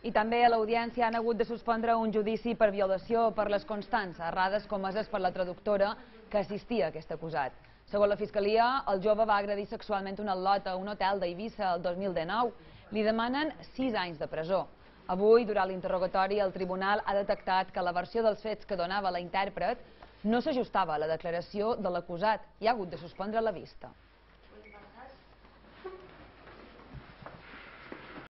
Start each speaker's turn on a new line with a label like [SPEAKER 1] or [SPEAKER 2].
[SPEAKER 1] I també a l'audiència han hagut de suspendre un judici per violació per les constants errades comeses per la traductora que assistia a aquest acusat. Segons la Fiscalia, el jove va agredir sexualment una lot a un hotel d'Eivissa el 2019. Li demanen 6 anys de presó. Avui, durant l'interrogatori, el tribunal ha detectat que la versió dels fets que donava la intèrpret no s'ajustava a la declaració de l'acusat i ha hagut de suspendre la vista.